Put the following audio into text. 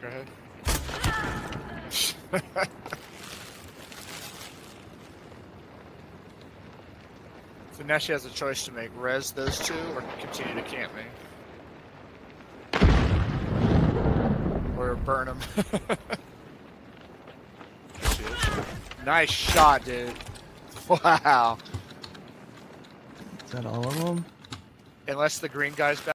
Go ahead. so now she has a choice to make: res those two, or continue to camp me, or burn them. nice shot, dude. Wow. Is that all of them? Unless the green guy's back.